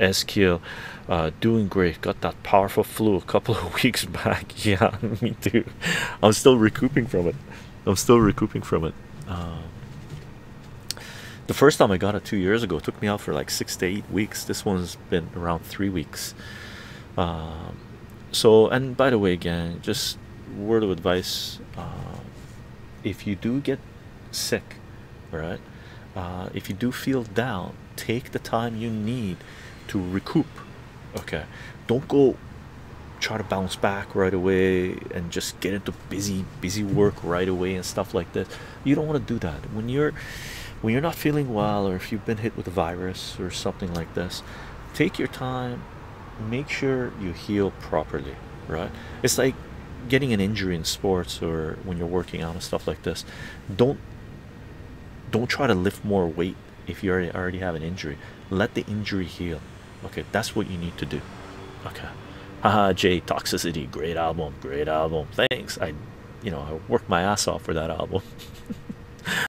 SQ, uh, doing great. Got that powerful flu a couple of weeks back. Yeah, me too. I'm still recouping from it. I'm still recouping from it. Um, the first time I got it two years ago, it took me out for like six to eight weeks. This one's been around three weeks. Um, so, and by the way, again, just word of advice uh, if you do get sick, right? Uh, if you do feel down, take the time you need to recoup. Okay, don't go try to bounce back right away and just get into busy busy work right away and stuff like this. You don't want to do that. When you're when you're not feeling well or if you've been hit with a virus or something like this take your time. Make sure you heal properly right? It's like getting an injury in sports or when you're working out and stuff like this. Don't don't try to lift more weight if you already already have an injury. Let the injury heal okay that's what you need to do. Okay. Haha J toxicity great album great album. Thanks. I you know I worked my ass off for that album